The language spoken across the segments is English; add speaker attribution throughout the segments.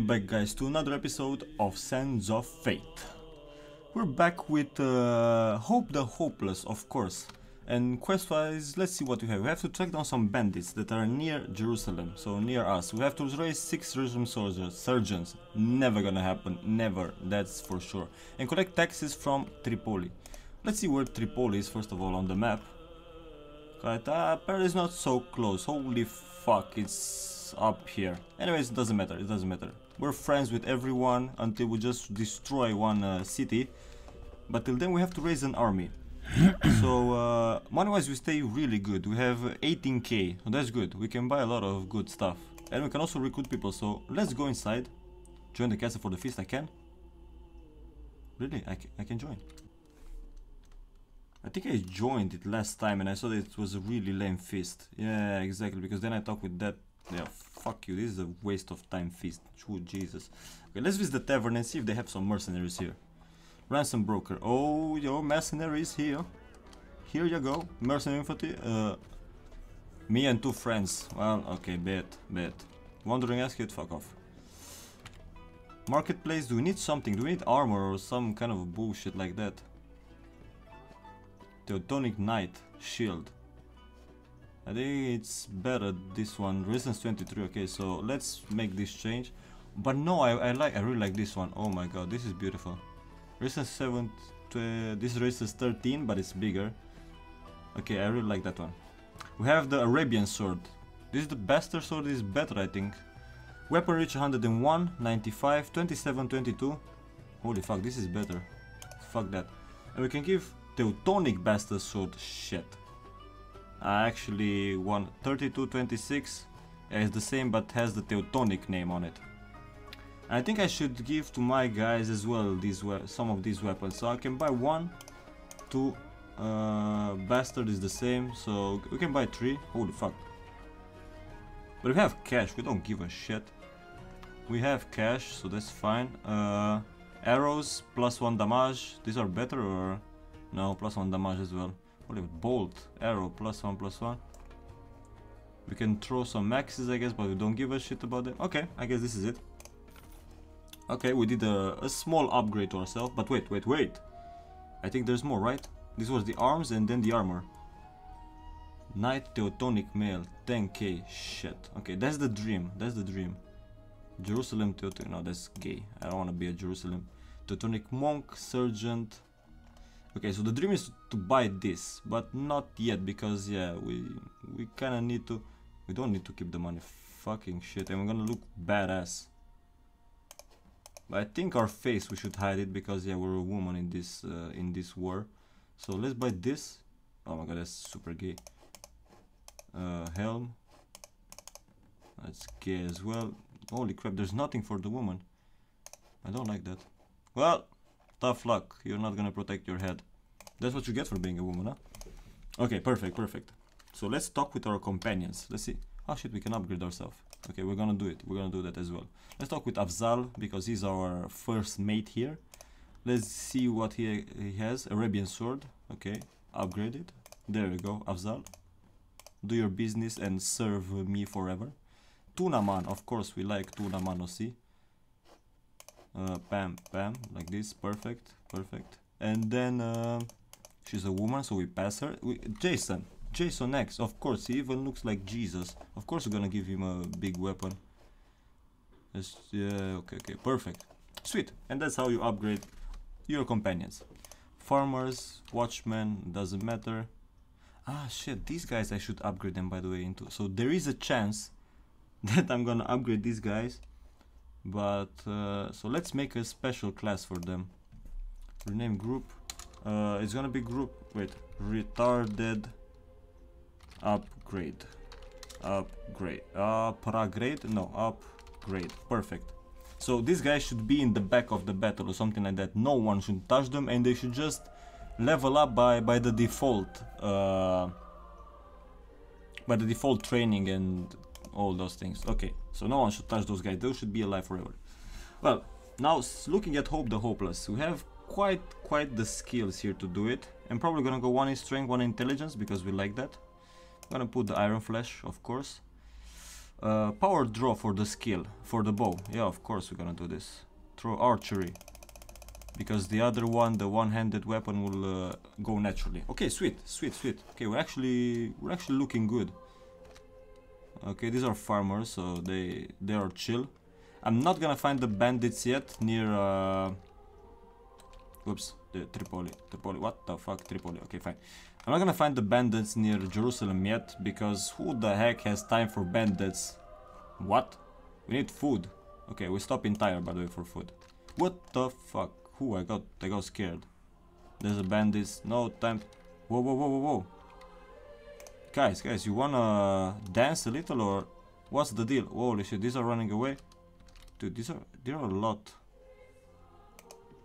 Speaker 1: Welcome back guys to another episode of Sands of Faith. We're back with uh, Hope the Hopeless, of course. And quest-wise, let's see what we have. We have to track down some bandits that are near Jerusalem, so near us. We have to raise six Jerusalem soldiers, surgeons. Never gonna happen, never, that's for sure. And collect taxes from Tripoli. Let's see where Tripoli is first of all on the map. But uh, apparently it's not so close. Holy fuck, it's up here. Anyways, it doesn't matter, it doesn't matter. We're friends with everyone until we just destroy one uh, city. But till then we have to raise an army. so uh, money-wise we stay really good. We have 18k, so that's good. We can buy a lot of good stuff. And we can also recruit people, so let's go inside. Join the castle for the feast, I can? Really? I, I can join. I think I joined it last time and I saw that it was a really lame feast. Yeah, exactly, because then I talked with that... Yeah, fuck you, this is a waste of time feast. Oh, Jesus. Okay, let's visit the tavern and see if they have some mercenaries here. Ransom broker. Oh, your mercenaries here. Here you go. Mercenary infantry. Uh, me and two friends. Well, okay, bet, bet. Wandering ass kid, fuck off. Marketplace, do we need something? Do we need armor or some kind of bullshit like that? Teutonic Knight Shield. I think it's better this one. Resistance 23. Okay, so let's make this change. But no, I, I like I really like this one. Oh my god, this is beautiful. Resistance 7. this is resistance 13, but it's bigger. Okay, I really like that one. We have the Arabian sword. This is the bastard sword This is better, I think. Weapon reach 101, 95, 27, 22. Holy fuck, this is better. Fuck that. And we can give Teutonic Bastard Sword. Shit. I actually won 3226. It's the same but has the Teutonic name on it. I think I should give to my guys as well these some of these weapons. So I can buy one, two. Uh, Bastard is the same, so we can buy three. Holy fuck. But we have cash, we don't give a shit. We have cash, so that's fine. Uh, arrows, plus one damage. These are better or... No, plus one damage as well. Holy bolt, arrow, plus one, plus one. We can throw some maxes, I guess, but we don't give a shit about them. Okay, I guess this is it. Okay, we did a, a small upgrade to ourselves, but wait, wait, wait. I think there's more, right? This was the arms and then the armor. Knight Teutonic Male, 10k, shit. Okay, that's the dream, that's the dream. Jerusalem Teutonic, no, that's gay. I don't want to be a Jerusalem. Teutonic Monk, Sergeant, Okay, so the dream is to buy this, but not yet because yeah, we we kind of need to. We don't need to keep the money. Fucking shit, and we're gonna look badass. But I think our face we should hide it because yeah, we're a woman in this uh, in this war. So let's buy this. Oh my god, that's super gay. Uh, helm. That's gay as well. Holy crap, there's nothing for the woman. I don't like that. Well, Tough luck, you're not gonna protect your head. That's what you get for being a woman, huh? Okay, perfect, perfect. So let's talk with our companions. Let's see. Oh shit, we can upgrade ourselves. Okay, we're gonna do it. We're gonna do that as well. Let's talk with Afzal, because he's our first mate here. Let's see what he, he has. Arabian sword. Okay, upgrade it. There we go, Afzal. Do your business and serve me forever. Tunaman, of course we like Tunaman OC uh, bam bam like this perfect perfect. And then uh, she's a woman so we pass her. We, Jason Jason X of course he even looks like Jesus. Of course we're gonna give him a big weapon. Just, yeah okay okay perfect. Sweet and that's how you upgrade your companions. Farmers watchmen doesn't matter. Ah shit these guys I should upgrade them by the way into so there is a chance that I'm gonna upgrade these guys but uh, so let's make a special class for them. Rename group? Uh, it's gonna be group wait retarded upgrade. Upgrade. Uh upgrade? No upgrade. Perfect. So these guys should be in the back of the battle or something like that. No one should touch them and they should just level up by by the default uh, by the default training and all those things. Okay, so no one should touch those guys. They should be alive forever. Well, now looking at Hope the Hopeless, we have quite quite the skills here to do it. I'm probably gonna go one in strength, one in intelligence because we like that. I'm gonna put the Iron Flesh, of course. Uh, power draw for the skill, for the bow. Yeah, of course we're gonna do this. Throw archery. Because the other one, the one-handed weapon will uh, go naturally. Okay, sweet, sweet, sweet. Okay, we're actually we're actually looking good. Okay, these are farmers, so they they are chill. I'm not gonna find the bandits yet near. Uh, oops, the Tripoli. Tripoli. What the fuck, Tripoli? Okay, fine. I'm not gonna find the bandits near Jerusalem yet because who the heck has time for bandits? What? We need food. Okay, we stop in Tyre by the way for food. What the fuck? Who I got? I got scared. There's a bandits. No time. Whoa, whoa, whoa, whoa, whoa. Guys, guys, you wanna dance a little or what's the deal? Holy shit, these are running away. Dude, these are there are a lot.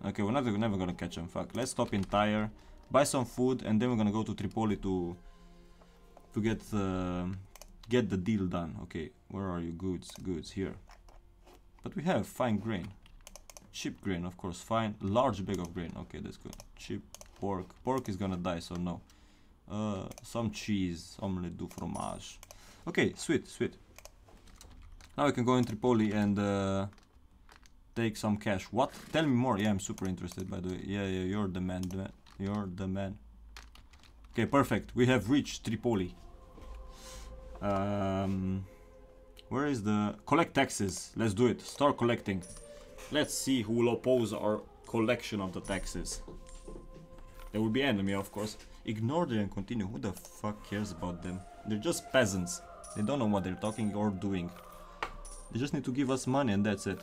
Speaker 1: Okay, we're not we're never gonna catch them. Fuck. Let's stop in Tyre, buy some food, and then we're gonna go to Tripoli to to get uh, get the deal done. Okay, where are you? Goods, goods here. But we have fine grain. Cheap grain, of course, fine. Large bag of grain. Okay, that's good. Cheap pork. Pork is gonna die, so no. Uh, some cheese. Omelette du fromage. Okay, sweet, sweet. Now we can go in Tripoli and uh, take some cash. What? Tell me more. Yeah, I'm super interested, by the way. Yeah, yeah, you're the man. The man. You're the man. Okay, perfect. We have reached Tripoli. Um, where is the... Collect taxes. Let's do it. Start collecting. Let's see who will oppose our collection of the taxes. There will be enemy, of course. Ignore them and continue. Who the fuck cares about them? They're just peasants. They don't know what they're talking or doing. They just need to give us money and that's it.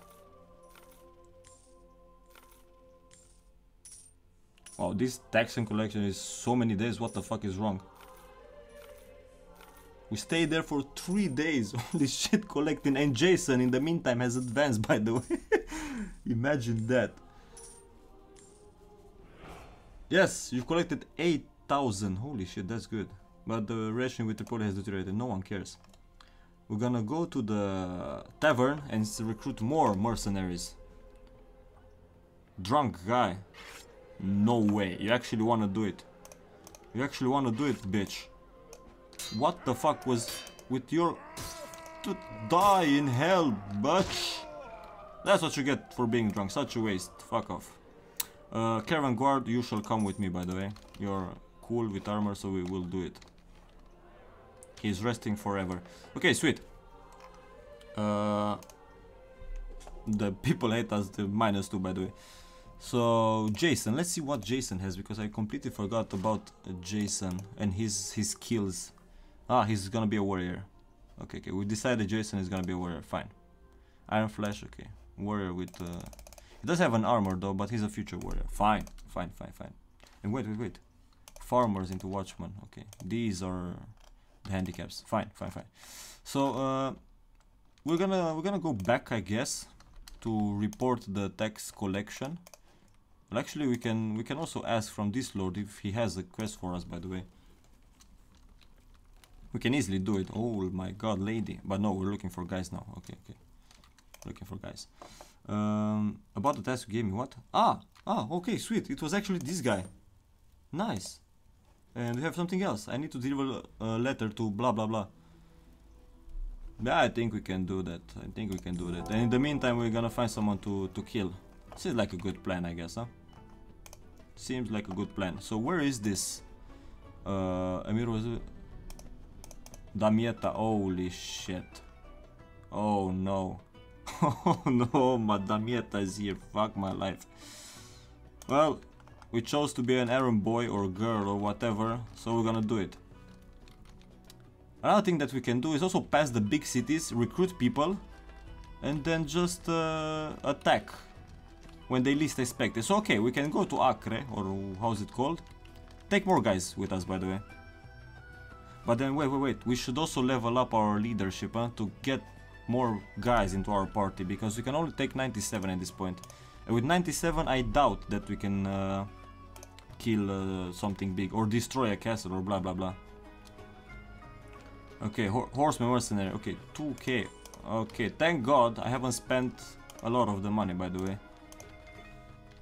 Speaker 1: Wow, this tax and collection is so many days. What the fuck is wrong? We stayed there for three days. Holy shit, collecting. And Jason, in the meantime, has advanced, by the way. Imagine that. Yes, you've collected 8,000. Holy shit, that's good. But the relation with Tripoli has deteriorated. No one cares. We're gonna go to the tavern and recruit more mercenaries. Drunk guy. No way. You actually wanna do it. You actually wanna do it, bitch. What the fuck was with your... To die in hell, bitch. That's what you get for being drunk. Such a waste. Fuck off. Uh, caravan guard, you shall come with me, by the way. You're cool with armor, so we will do it. He's resting forever. Okay, sweet. Uh, the people hate us, the minus two, by the way. So Jason, let's see what Jason has because I completely forgot about Jason and his his skills. Ah, he's gonna be a warrior. Okay, okay. We decided Jason is gonna be a warrior. Fine. Iron Flesh. Okay. Warrior with. Uh, he does have an armor though, but he's a future warrior. Fine, fine, fine, fine. And wait, wait, wait. Farmers into Watchman. Okay, these are the handicaps. Fine, fine, fine. So uh, we're gonna we're gonna go back, I guess, to report the tax collection. Well, actually, we can we can also ask from this lord if he has a quest for us. By the way, we can easily do it. Oh my god, lady! But no, we're looking for guys now. Okay, okay, looking for guys. Um, about the task you gave me, what? Ah, ah, okay, sweet. It was actually this guy. Nice. And we have something else. I need to deliver a letter to blah blah blah. Yeah, I think we can do that. I think we can do that. And in the meantime, we're gonna find someone to, to kill. Seems like a good plan, I guess, huh? Seems like a good plan. So where is this? Uh, Amir was... Damietta, holy shit. Oh no. Oh no, Madamietta is here. Fuck my life. Well, we chose to be an errand boy or girl or whatever, so we're gonna do it. Another thing that we can do is also pass the big cities, recruit people, and then just uh, attack when they least expect it. So okay, we can go to Acre, or how's it called? Take more guys with us, by the way. But then wait, wait, wait, we should also level up our leadership huh, to get more guys into our party, because we can only take 97 at this point. And with 97 I doubt that we can uh, kill uh, something big, or destroy a castle, or blah blah blah. Okay, Ho horseman mercenary. Okay, 2k. Okay, thank God I haven't spent a lot of the money, by the way.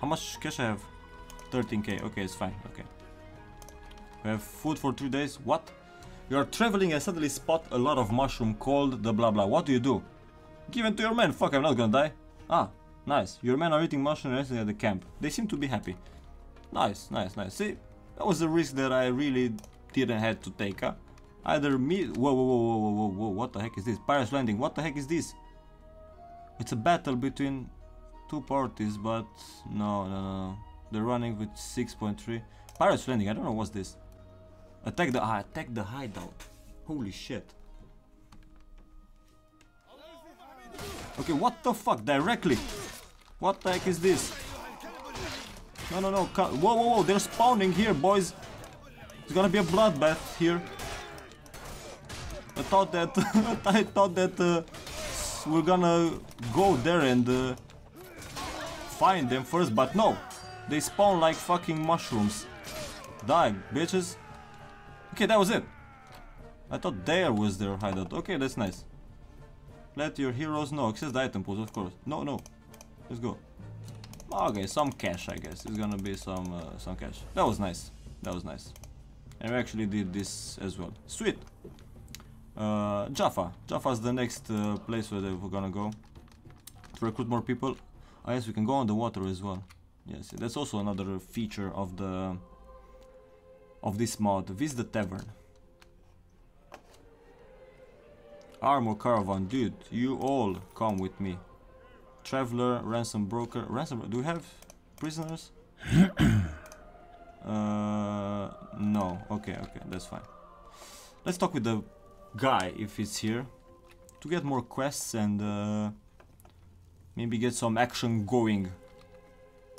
Speaker 1: How much cash I have? 13k. Okay, it's fine. Okay. We have food for two days. What? You are traveling and suddenly spot a lot of mushroom called the blah blah. What do you do? Give it to your men. Fuck, I'm not gonna die. Ah, nice. Your men are eating mushroom resting at the camp. They seem to be happy. Nice, nice, nice. See, that was a risk that I really didn't have to take, huh? Either me... Whoa, whoa, whoa, whoa, whoa, whoa, what the heck is this? Pirates Landing, what the heck is this? It's a battle between two parties, but... No, no, no. They're running with 6.3. Pirates Landing, I don't know what's this. Attack the... Ah, attack the hideout. Holy shit. Okay, what the fuck? Directly. What the heck is this? No, no, no. Whoa, whoa, whoa. They're spawning here, boys. It's gonna be a bloodbath here. I thought that... I thought that uh, we're gonna go there and uh, find them first, but no. They spawn like fucking mushrooms. Die, bitches. Okay, that was it. I thought there was their hideout. Okay, that's nice. Let your heroes know. Access the item pools, of course. No, no. Let's go. Okay, some cash, I guess. It's gonna be some uh, some cash. That was nice. That was nice. And we actually did this as well. Sweet. Uh, Jaffa. Jaffa's the next uh, place where we're gonna go to recruit more people. I guess we can go on the water as well. Yes, that's also another feature of the of this mod. Visit the tavern. Armor caravan, dude, you all come with me. Traveler, ransom broker, ransom. Do we have prisoners? uh, no. Okay, okay, that's fine. Let's talk with the guy if he's here to get more quests and uh, maybe get some action going.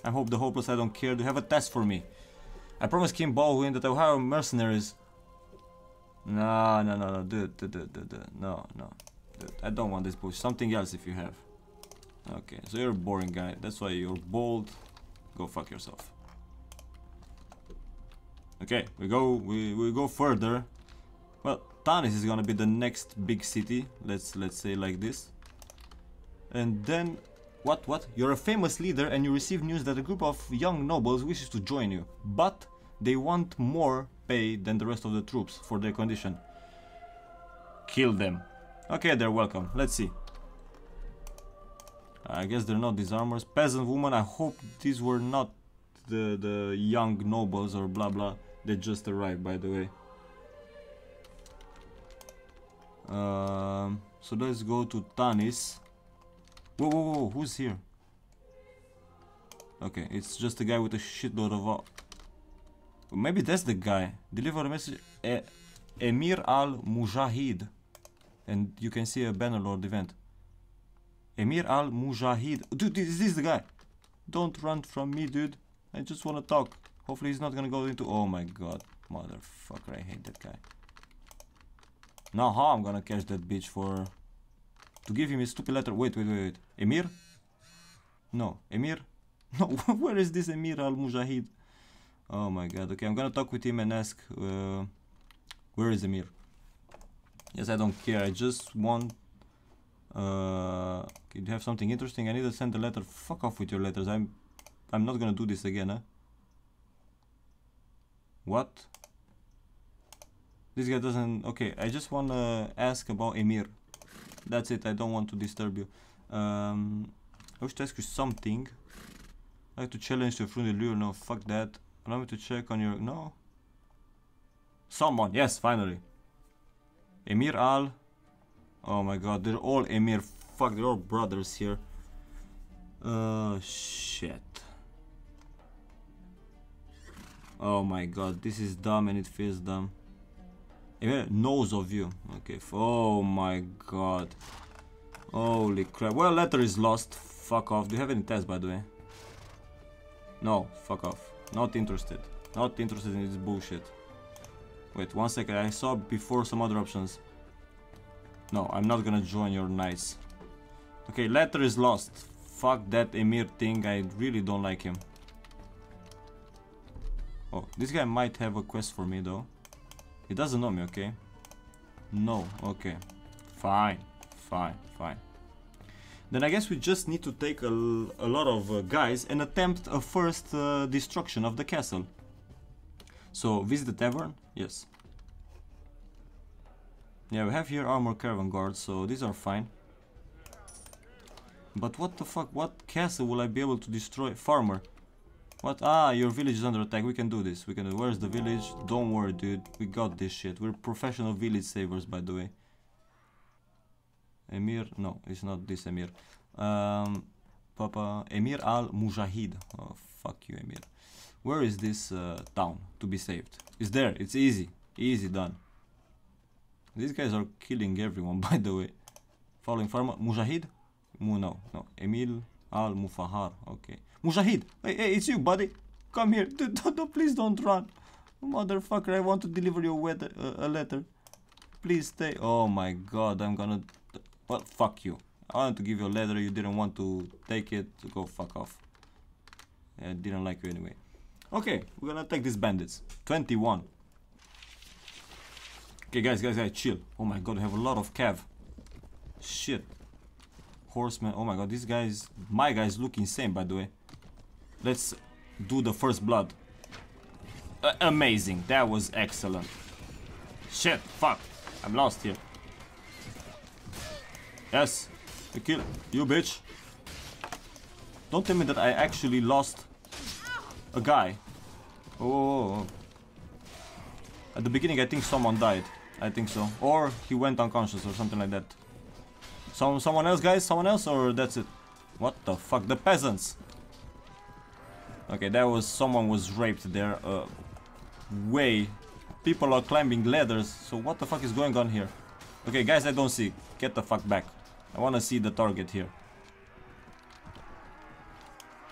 Speaker 1: I hope the hopeless I don't care. Do you have a test for me? I promised King Baldwin that I'll hire mercenaries no, no, no, no, dude, dude, dude, dude, dude. no, no, dude, I don't want this bush. Something else if you have. Okay, so you're a boring guy. That's why you're bold. Go fuck yourself. Okay, we go, we, we go further. Well, Tanis is gonna be the next big city. Let's let's say like this. And then, what, what? You're a famous leader and you receive news that a group of young nobles wishes to join you. But they want more pay than the rest of the troops for their condition. Kill them. Okay, they're welcome. Let's see. I guess they're not disarmers. Peasant woman, I hope these were not the, the young nobles or blah blah. They just arrived, by the way. Um, so let's go to Tanis. Whoa, whoa, whoa, who's here? Okay, it's just a guy with a shitload of Maybe that's the guy. Deliver a message. E Emir al Mujahid. And you can see a Bannerlord event. Emir al Mujahid. Dude, is this the guy? Don't run from me, dude. I just want to talk. Hopefully he's not gonna go into... Oh my god. Motherfucker, I hate that guy. Now how I'm gonna catch that bitch for... To give him a stupid letter. Wait, wait, wait, wait. Emir? No. Emir? No, where is this Emir al-Mujahid? Oh my god. Okay, I'm gonna talk with him and ask uh, where is Emir? Yes, I don't care. I just want. Uh, you have something interesting? I need to send a letter. Fuck off with your letters. I'm. I'm not gonna do this again, huh? What? This guy doesn't. Okay, I just wanna ask about Emir. That's it. I don't want to disturb you. Um, I wish to ask you something. I have to challenge your friendly lure. No, fuck that. Allow me to check on your... No? Someone, yes, finally. Emir Al. Oh my god, they're all Emir. Fuck, they're all brothers here. Oh, shit. Oh my god, this is dumb and it feels dumb. Emir knows of you. Okay, oh my god. Holy crap. Well, letter is lost. Fuck off. Do you have any tests, by the way? No, fuck off. Not interested. Not interested in this bullshit. Wait, one second. I saw before some other options. No, I'm not gonna join your knights. Okay, letter is lost. Fuck that Emir thing. I really don't like him. Oh, this guy might have a quest for me though. He doesn't know me, okay? No, okay. Fine, fine, fine. Then I guess we just need to take a, a lot of uh, guys and attempt a first uh, destruction of the castle. So, visit the tavern? Yes. Yeah, we have here armor caravan guards, so these are fine. But what the fuck, what castle will I be able to destroy? Farmer. What? Ah, your village is under attack. We can do this. We can do Where's the village? Don't worry, dude. We got this shit. We're professional village savers, by the way. Emir? No, it's not this Emir. Um, Papa... Emir al-Mujahid. Oh, fuck you, Emir. Where is this uh, town to be saved? It's there. It's easy. Easy done. These guys are killing everyone, by the way. Following farmer. Mujahid? Mu no, no. Emil Al Mufahar. Okay. Mujahid! Hey, hey, it's you, buddy! Come here. Dude, don't, don't, please don't run. Motherfucker, I want to deliver you a, uh, a letter. Please stay. Oh my god, I'm gonna... Well, fuck you. I wanted to give you a letter, you didn't want to take it. Go fuck off. I didn't like you anyway. Okay, we're gonna take these bandits. 21. Okay, guys, guys, guys, chill. Oh my god, we have a lot of cav. Shit. Horseman. Oh my god, these guys... My guys look insane, by the way. Let's do the first blood. Uh, amazing. That was excellent. Shit, fuck. I'm lost here. Yes. I kill you, bitch. Don't tell me that I actually lost a guy. Oh, oh, oh. At the beginning, I think someone died. I think so. Or he went unconscious or something like that. Some, someone else, guys? Someone else? Or that's it? What the fuck? The peasants! Okay, that was... Someone was raped there. Uh, way. People are climbing ladders. So what the fuck is going on here? Okay, guys, I don't see. Get the fuck back. I wanna see the target here.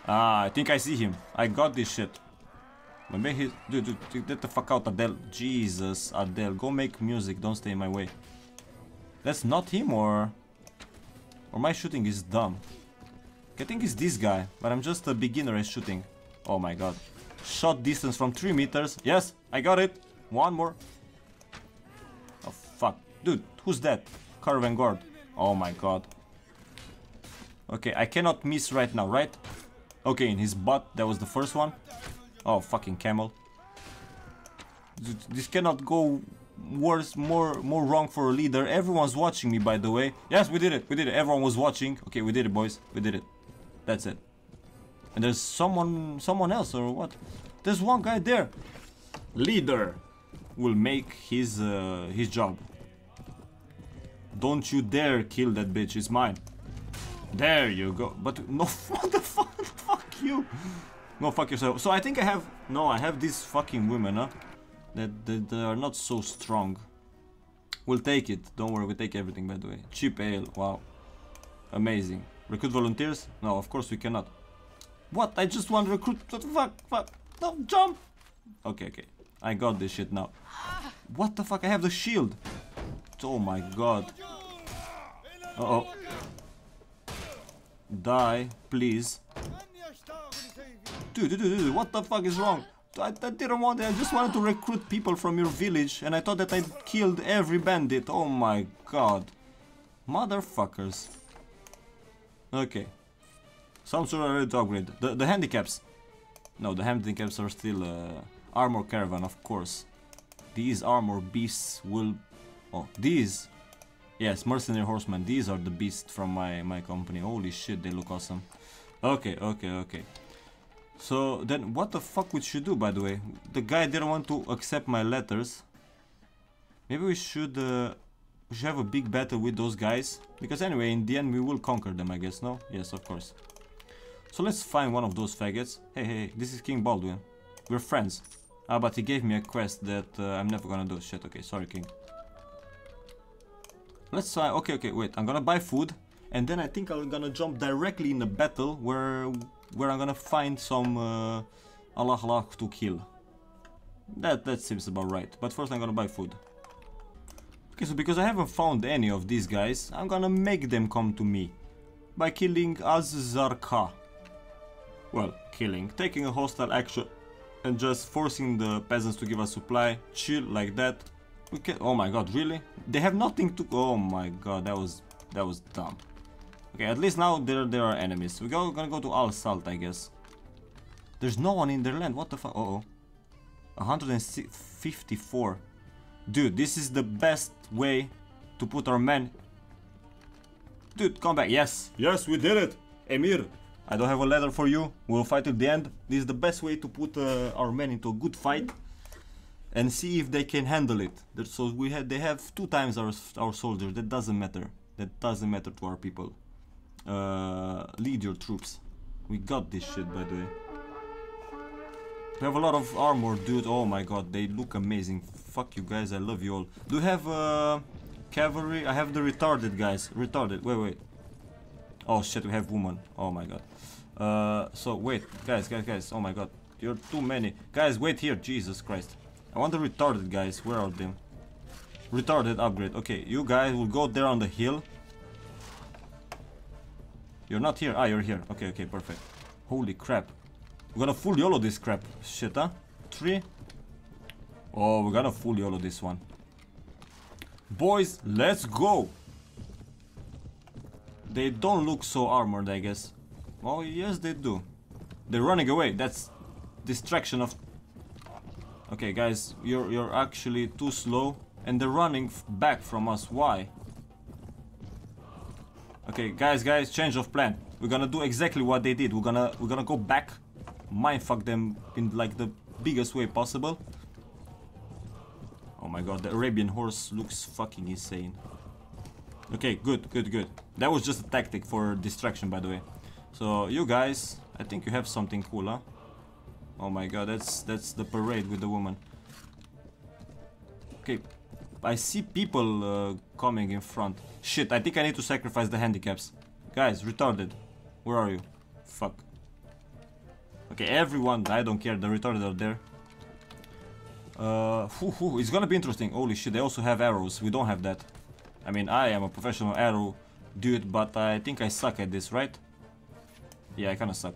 Speaker 1: Ah, I think I see him. I got this shit. Maybe he... Dude, dude, get the fuck out, Adele. Jesus, Adele. Go make music. Don't stay in my way. That's not him, or... Or my shooting is dumb. I think it's this guy, but I'm just a beginner at shooting. Oh my god. Shot distance from 3 meters. Yes, I got it. One more. Oh fuck. Dude, who's that? Caravan guard. Oh my god. Okay, I cannot miss right now, right? Okay, in his butt, that was the first one. Oh, fucking camel. This cannot go worse, more, more wrong for a leader. Everyone's watching me, by the way. Yes, we did it. We did it. Everyone was watching. Okay, we did it, boys. We did it. That's it. And there's someone, someone else, or what? There's one guy there. Leader will make his, uh, his job. Don't you dare kill that bitch. It's mine. There you go. But no, what the fuck? fuck you. No, fuck yourself. So I think I have... No, I have these fucking women, huh? That, that, that are not so strong. We'll take it. Don't worry, we take everything, by the way. Cheap ale. Wow. Amazing. Recruit volunteers? No, of course we cannot. What? I just want to recruit... What the fuck? Fuck. No, jump! Okay, okay. I got this shit now. What the fuck? I have the shield. Oh my god. Uh oh. Die, please. Dude, dude, dude, what the fuck is wrong? I, I didn't want I just wanted to recruit people from your village and I thought that I killed every bandit. Oh my god. Motherfuckers. Okay. Some sort of ready to upgrade. The, the handicaps. No, the handicaps are still uh, armor caravan, of course. These armor beasts will... Oh, these... Yes, mercenary horsemen. These are the beasts from my, my company. Holy shit, they look awesome. Okay, okay, okay. So then what the fuck we should do by the way? The guy didn't want to accept my letters. Maybe we should uh, we should have a big battle with those guys. Because anyway, in the end we will conquer them I guess, no? Yes, of course. So let's find one of those faggots. Hey, hey, this is King Baldwin. We're friends. Ah, but he gave me a quest that uh, I'm never gonna do. Shit, okay, sorry King. Let's try, okay, okay, wait, I'm gonna buy food. And then I think I'm gonna jump directly in a battle where where I'm gonna find some uh, Allah Allah to kill. That, that seems about right. But first I'm gonna buy food. Okay, so because I haven't found any of these guys, I'm gonna make them come to me. By killing Azzarka. Well, killing. Taking a hostile action and just forcing the peasants to give us supply. Chill like that. We can oh my god, really? They have nothing to- oh my god, that was- that was dumb. Okay, at least now there there are enemies. We're gonna go to Al Salt, I guess. There's no one in their land. What the fuck? Uh oh. 154. Dude, this is the best way to put our men. Dude, come back. Yes, yes, we did it. Emir, I don't have a letter for you. We'll fight till the end. This is the best way to put uh, our men into a good fight and see if they can handle it. So we had they have two times our our soldiers. That doesn't matter. That doesn't matter to our people. Uh, lead your troops. We got this shit, by the way. We have a lot of armor, dude. Oh my god, they look amazing. Fuck you guys, I love you all. Do you have uh, cavalry? I have the retarded guys. Retarded. Wait, wait. Oh shit, we have woman. Oh my god. Uh, so wait, guys, guys, guys. Oh my god, you're too many. Guys, wait here. Jesus Christ. I want the retarded guys. Where are them? Retarded upgrade. Okay, you guys will go there on the hill. You're not here. Ah, you're here. Okay, okay, perfect. Holy crap. We're gonna full YOLO this crap. Shit, huh? Three. Oh, we're gonna full YOLO this one. Boys, let's go! They don't look so armored, I guess. Oh, yes, they do. They're running away. That's distraction of... Okay, guys, you're, you're actually too slow. And they're running back from us. Why? Okay, guys, guys, change of plan. We're gonna do exactly what they did. We're gonna we're gonna go back, mindfuck them in like the biggest way possible. Oh my god, the Arabian horse looks fucking insane. Okay, good, good, good. That was just a tactic for distraction, by the way. So you guys, I think you have something cool, huh? Oh my god, that's that's the parade with the woman. Okay, I see people uh, coming in front. Shit, I think I need to sacrifice the handicaps. Guys, retarded. Where are you? Fuck. Okay, everyone, I don't care, the retarded are there. Uh, whew, whew, it's gonna be interesting. Holy shit, they also have arrows. We don't have that. I mean, I am a professional arrow dude, but I think I suck at this, right? Yeah, I kinda suck.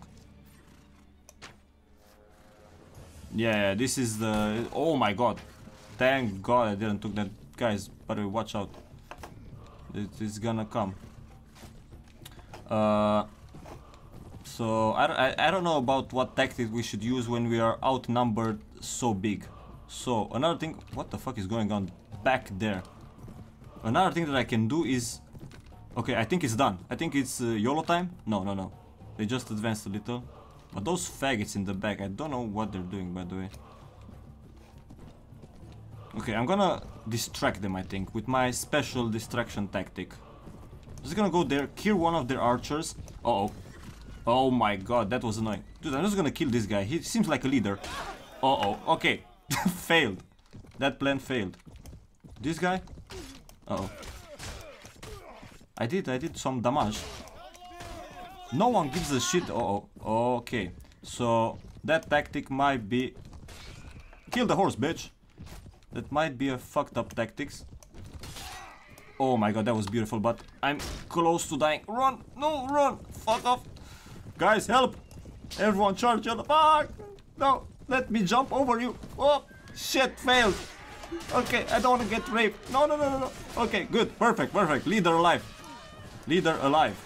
Speaker 1: Yeah, this is the... Oh my god. Thank god I didn't took that. Guys, better watch out. It is gonna come. Uh, so, I, I, I don't know about what tactic we should use when we are outnumbered so big. So, another thing... What the fuck is going on back there? Another thing that I can do is... Okay, I think it's done. I think it's uh, YOLO time. No, no, no. They just advanced a little. But those faggots in the back, I don't know what they're doing, by the way. Okay, I'm gonna distract them, I think, with my special distraction tactic. I'm Just gonna go there, kill one of their archers. Uh oh Oh my god, that was annoying. Dude, I'm just gonna kill this guy. He seems like a leader. Uh-oh. Okay. failed. That plan failed. This guy? Uh oh I did, I did some damage. No one gives a shit. Uh oh Okay. So, that tactic might be... Kill the horse, bitch. That might be a fucked up tactics. Oh my god, that was beautiful, but I'm close to dying. Run! No, run! Fuck off! Guys, help! Everyone charge on the park! No, let me jump over you! Oh, shit, failed! Okay, I don't want to get raped. No, no, no, no, no. Okay, good, perfect, perfect. Leader alive. Leader alive.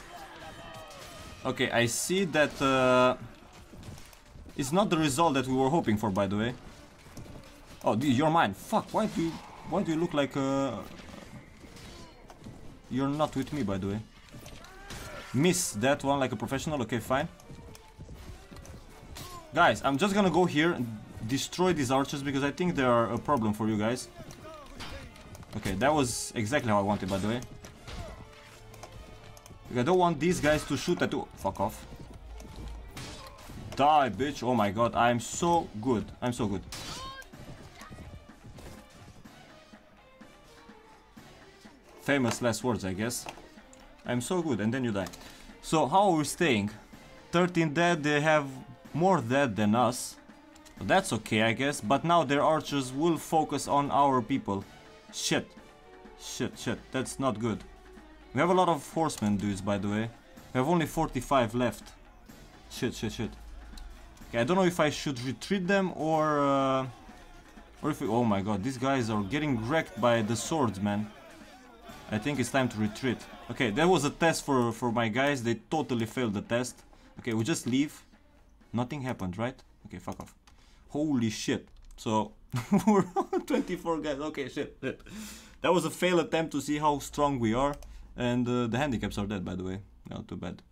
Speaker 1: Okay, I see that uh, it's not the result that we were hoping for, by the way. Oh, dude, you're mine. Fuck, why do you, why do you look like uh, you're not with me, by the way? Miss that one like a professional. Okay, fine. Guys, I'm just gonna go here and destroy these archers because I think they are a problem for you guys. Okay, that was exactly how I wanted, by the way. I don't want these guys to shoot at you. Fuck off. Die, bitch. Oh my god, I'm so good. I'm so good. Famous last words, I guess. I'm so good, and then you die. So, how are we staying? 13 dead, they have more dead than us. That's okay, I guess, but now their archers will focus on our people. Shit. Shit, shit, that's not good. We have a lot of horsemen dudes, by the way. We have only 45 left. Shit, shit, shit. Okay, I don't know if I should retreat them or... Uh, or if we, oh my god, these guys are getting wrecked by the swords, man. I think it's time to retreat. Okay, that was a test for, for my guys. They totally failed the test. Okay, we just leave. Nothing happened, right? Okay, fuck off. Holy shit. So, we're 24 guys. Okay, shit, that was a fail attempt to see how strong we are. And uh, the handicaps are dead, by the way. Not too bad.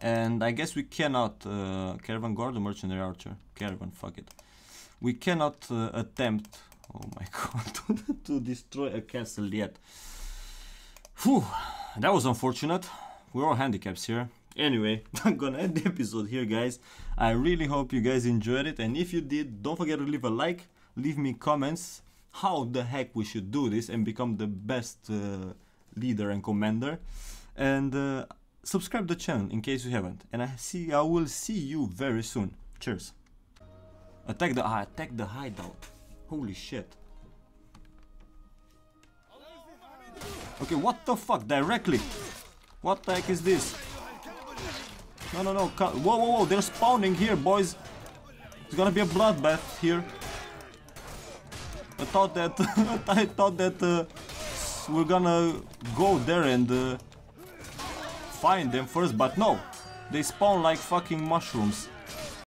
Speaker 1: And I guess we cannot... Uh, Caravan Guard or Mercenary Archer? Caravan, fuck it. We cannot uh, attempt... Oh my god, to destroy a castle yet. Whew, that was unfortunate. We're all handicaps here. Anyway, I'm gonna end the episode here, guys. I really hope you guys enjoyed it. And if you did, don't forget to leave a like, leave me comments how the heck we should do this and become the best uh, leader and commander. And uh, subscribe the channel in case you haven't. And I see I will see you very soon. Cheers. Attack the ah, attack the hideout. Holy shit. Okay, what the fuck? Directly. What the heck is this? No, no, no. Whoa, whoa, whoa. They're spawning here, boys. It's gonna be a bloodbath here. I thought that I thought that uh, we're gonna go there and uh, find them first, but no. They spawn like fucking mushrooms.